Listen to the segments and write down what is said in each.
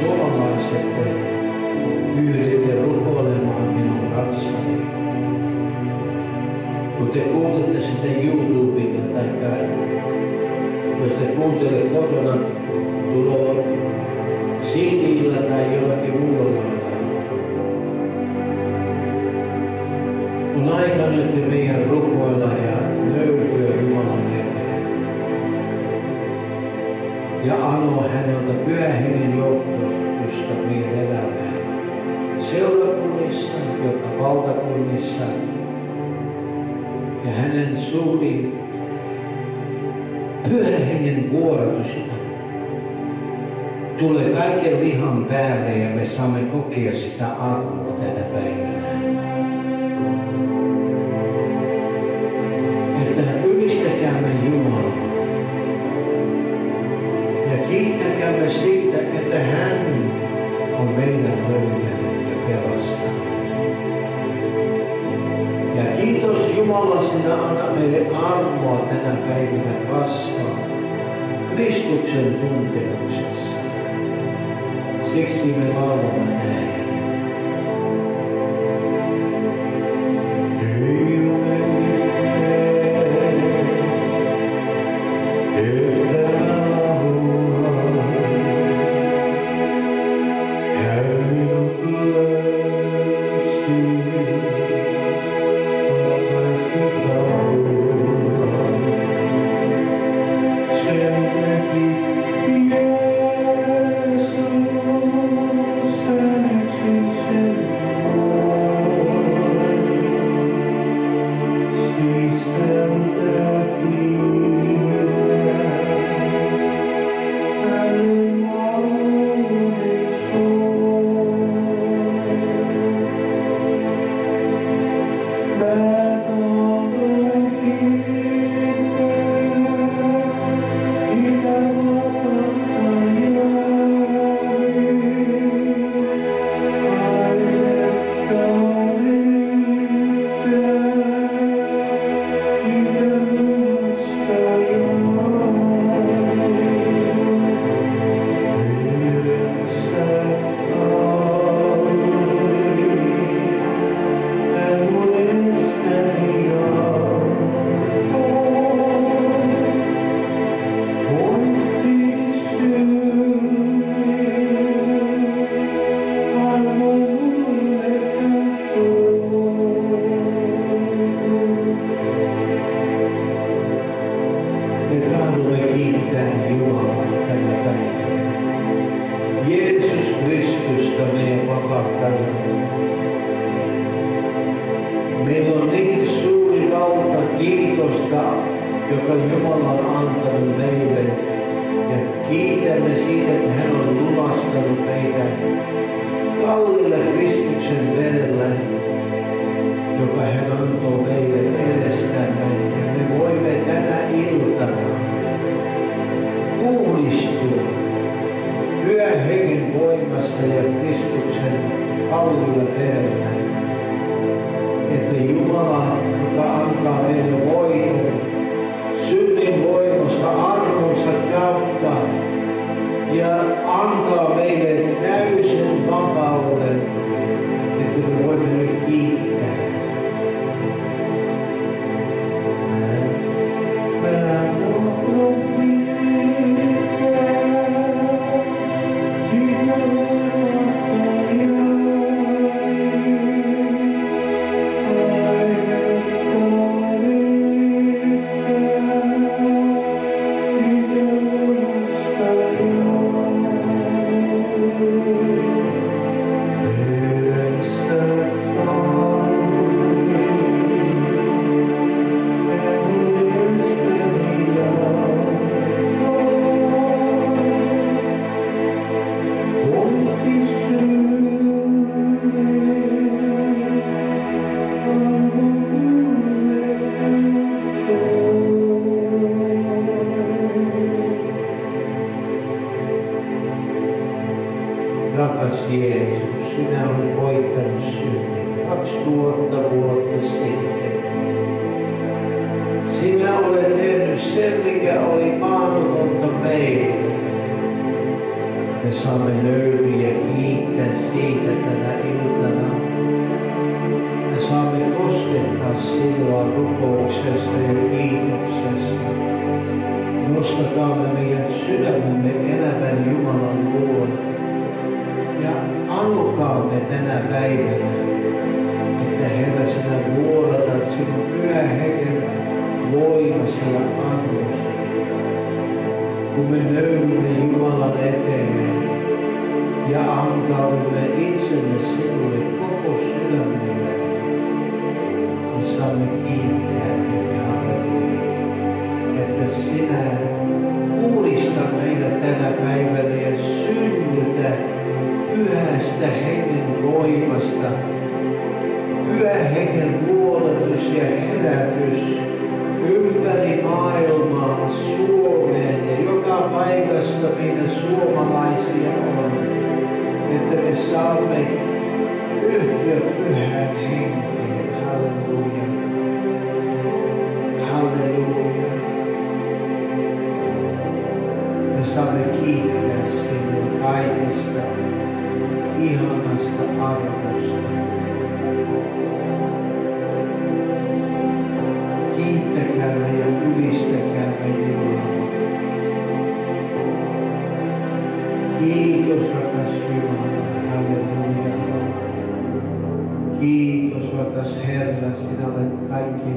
suomalaiset yhdytte rukoilemaan minun kanssani. Kun te kuuntelette sitten YouTubella tai jos te kuuntelette kotona, tulo CD-llä tai jollakin muulla. On aika nyt meidän rukoilla ja löytyä Jumalan eteen. Ja anoa häneltä pyhän hengen johdotusta meidän elämään. Seurakunnissa, jopa valtakunnissa. Ja hänen suuri pyhän hengen vuorotus tulee kaiken lihan päälle ja me saamme kokea sitä armoa tänä päivänä. Että ylistäkäämme Jumalaa. Ja kiittäkäämme siitä, että hän on meidän löytänyt ja pelastanut. Ja kiitos Jumala, sinä anna meille armoa tänä päivänä kasvaa Kristuksen tuntemuksessa. Siksi me laulamme näin. Me kalliilla verellä. Että Jumala, joka antaa meille voiton, synnin voimasta armonsa kautta ja antaa meille täysen arvosi. Kun me nöyrymme Jumalan eteen ja antaudumme itsemme sinulle koko sydämellä, niin saamme kiittää nyt, halleluja, että sinä uudista meitä tänä päivänä suomalaisia on, että me saamme yhtyä pyhään henkeen. Halleluja. Halleluja. Me saamme kiittää sinua kaikesta ihanasta arvosta. शहर ना सीधा ना कायम की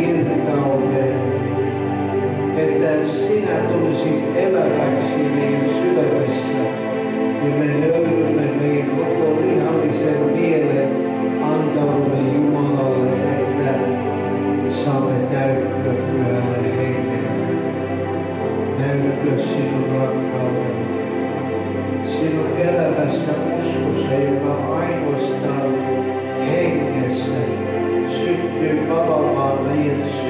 kirkkauteen, että sinä tulisit eläväksi meidän sydämessä ja me löydämme meidän koko lihallisen mielen antaudumme Jumalalle, että saamme täyttyä pyhälle hengelle. Täyttyä sinun rakkaudelle. Sinun elämässä uskossa, joka ainoastaan bir baba bağlı yetişiyor.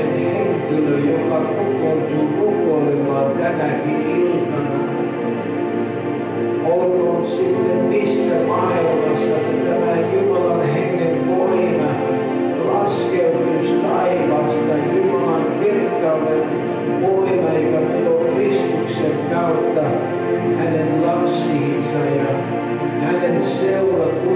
Henkilö, joka kokoontuu rukoilemaan tänäkin iltana, olkoon sitten missä maailmassa, että tämä Jumalan hengen voima laskeutuisi taivaasta, Jumalan kirkkauden voima, joka tuo Kristuksen kautta hänen lapsiinsa ja hänen seurakunnille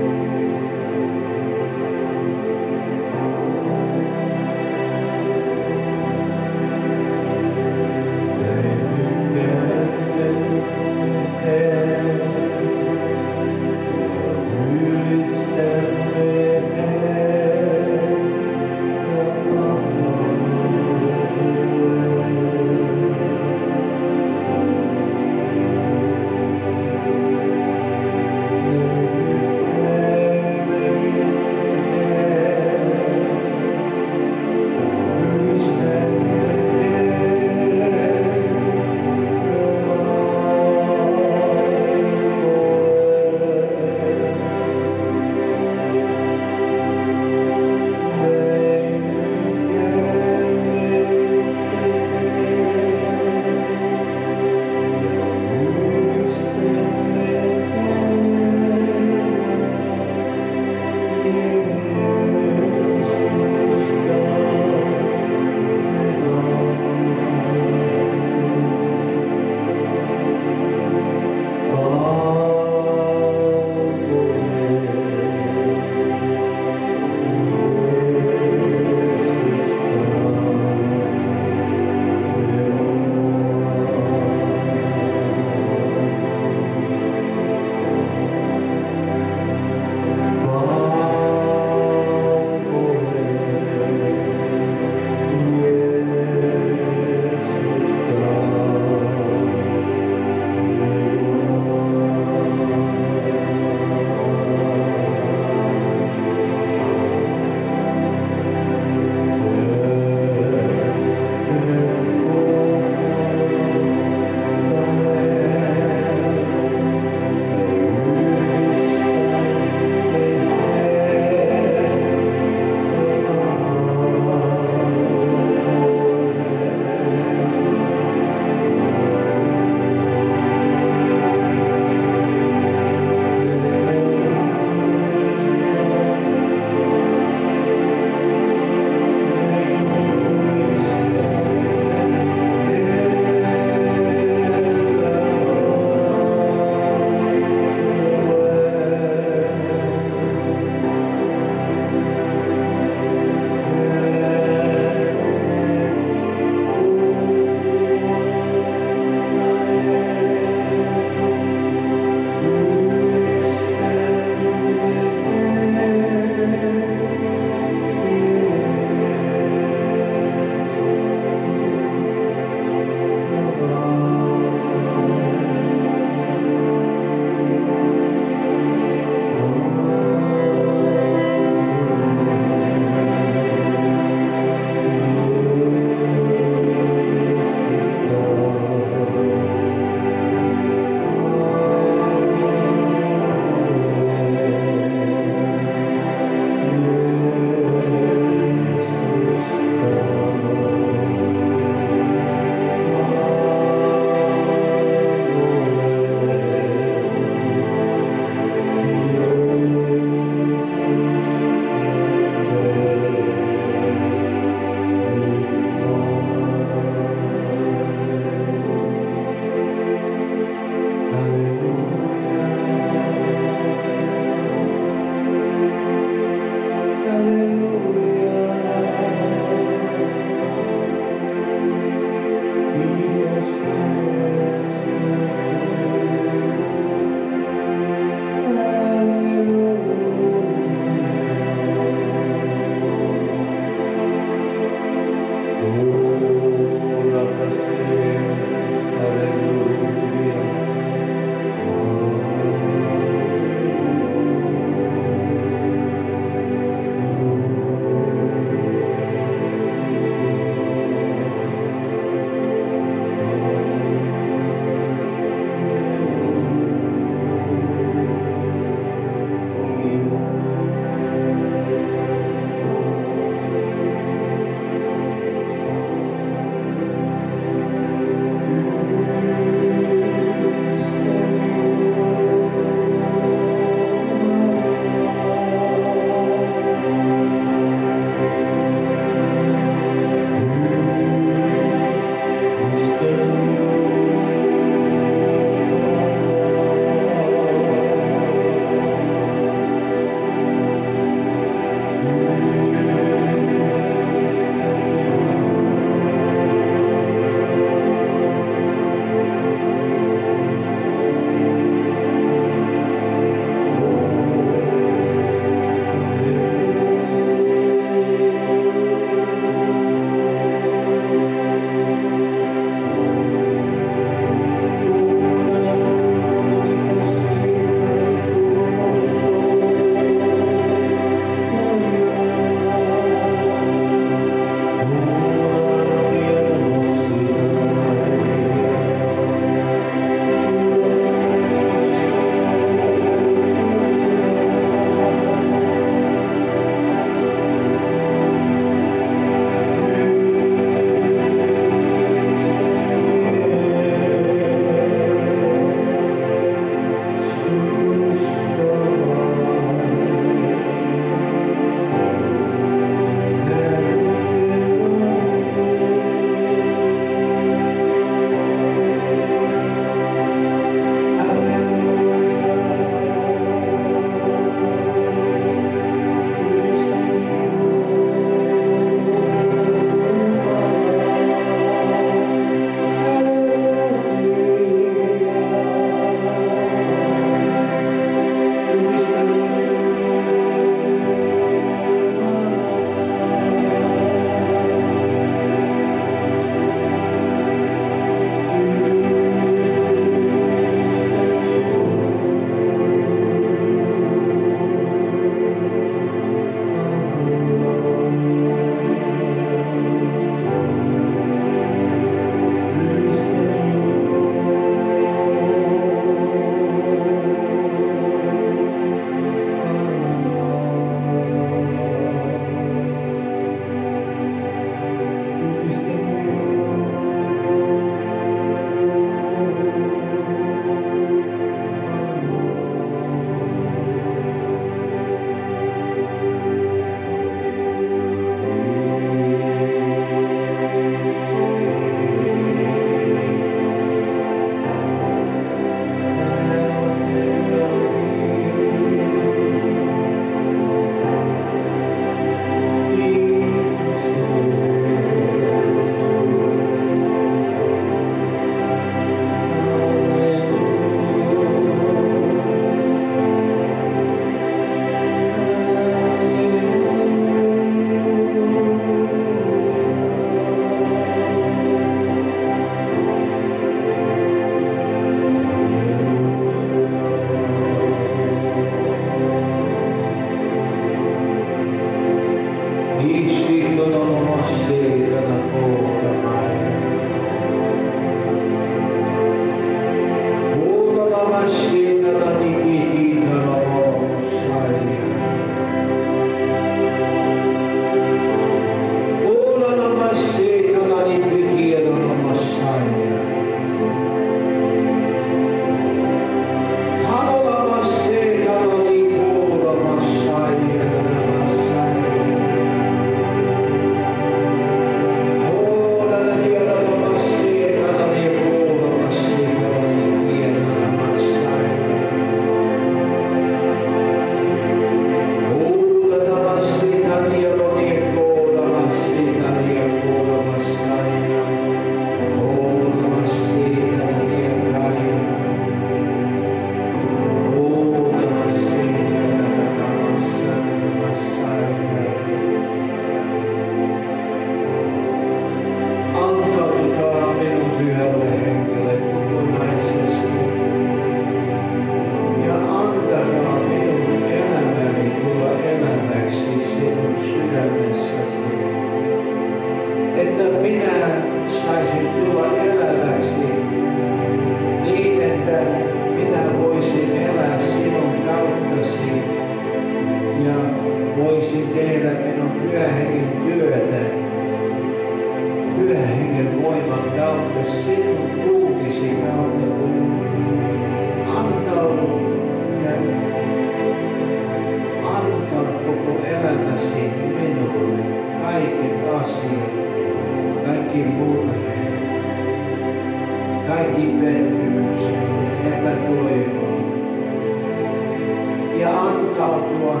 ja antautua.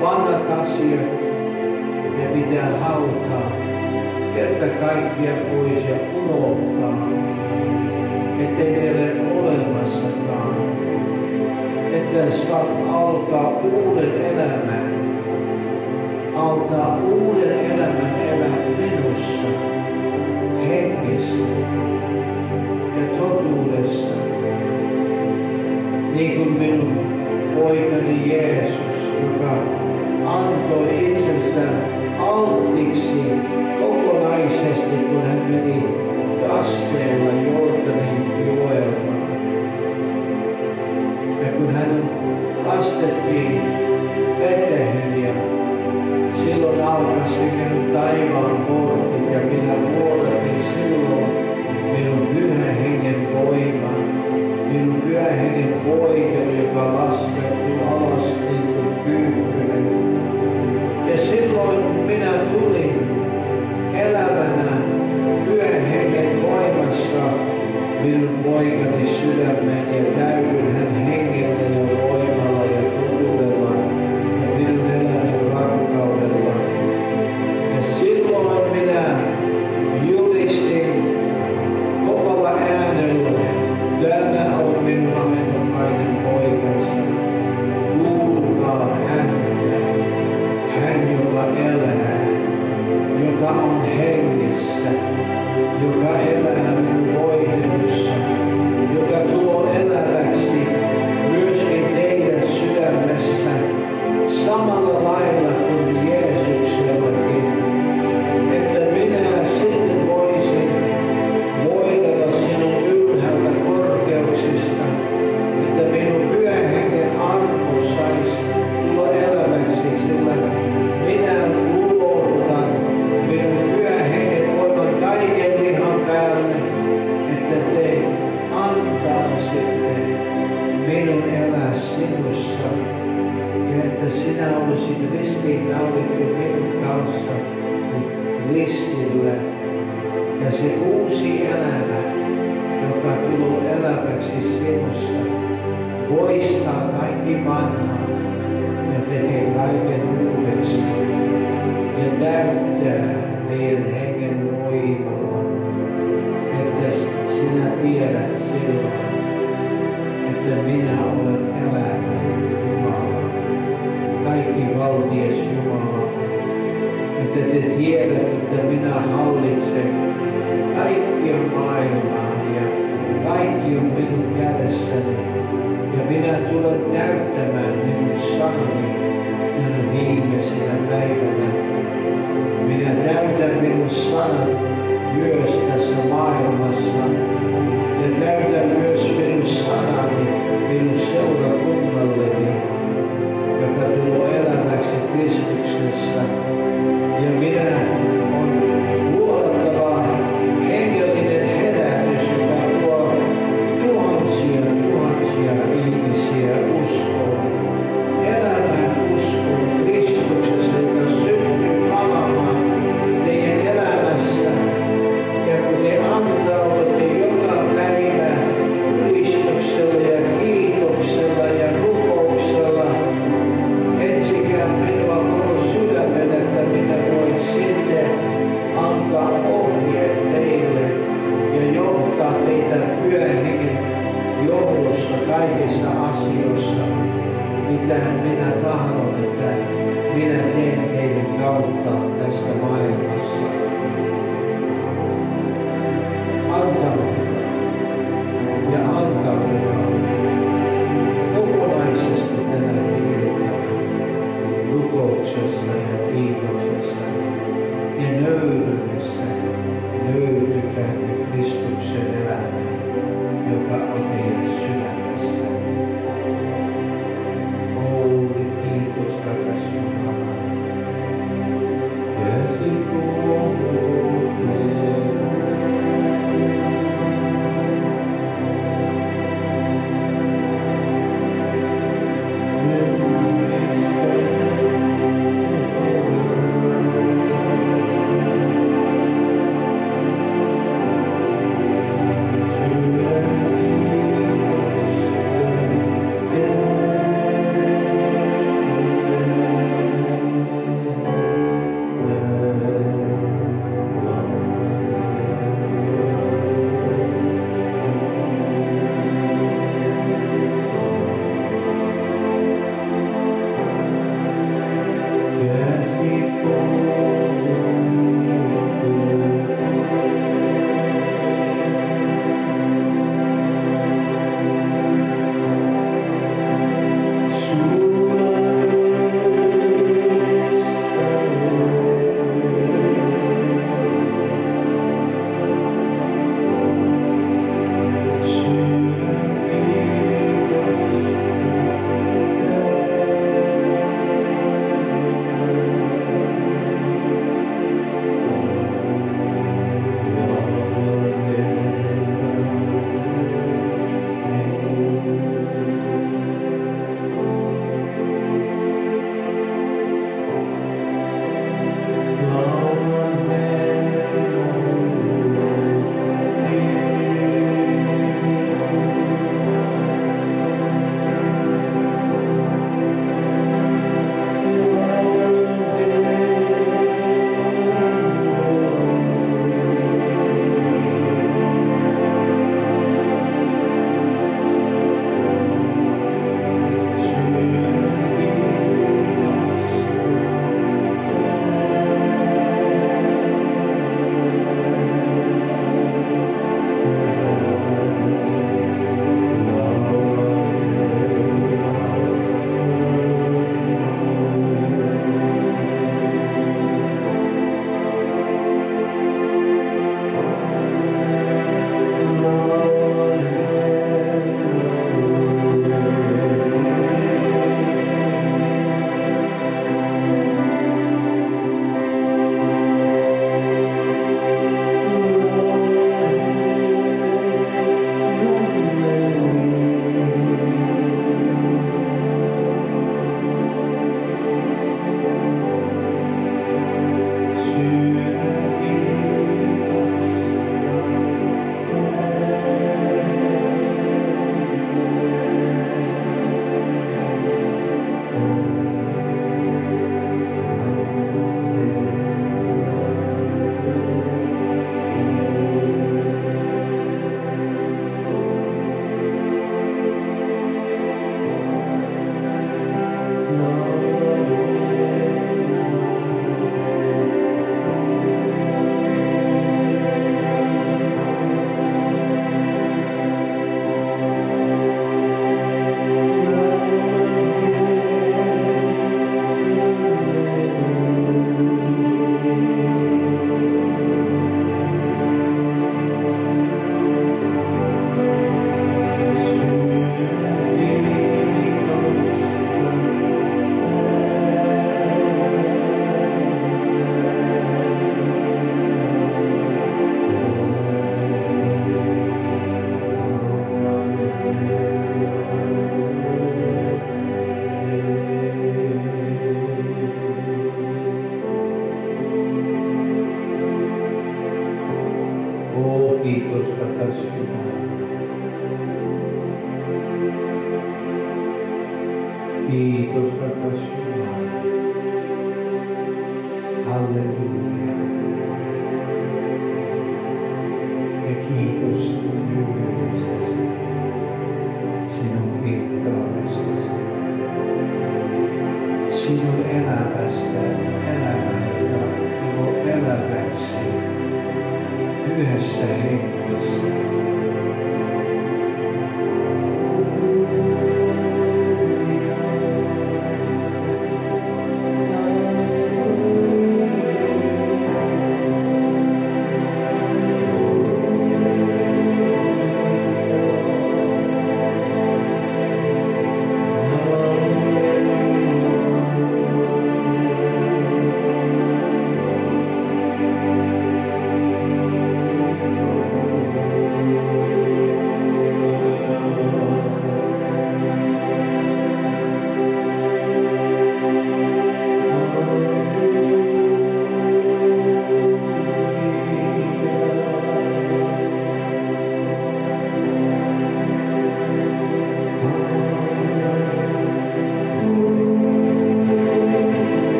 Vanhat asiat, ne pitää hautaa, kerta kaikkia pois ja unohtaa, ettei ne ole olemassakaan. Että saat alkaa uuden elämän, alkaa uuden elämän elää menossa, hengessä ja totuudessa, niin kuin minun poikani Jeesus, joka antoi itsensä altiksi kokonaisesti, kun hän meni kasteella Jordanin joella. Ja kun hän kastettiin vetehen ja silloin alkasi minun taivaan portin ja minä huoletin silloin minun pyhän hengen voimaa, minun pyhän hengen voimaa, joka laskee been a